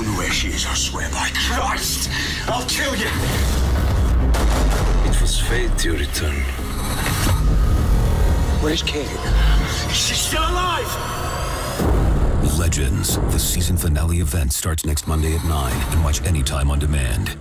I swear by Christ, I'll kill you. It was fate you return. Where's Kate? She's still alive! Legends, the season finale event starts next Monday at 9 and watch anytime on demand.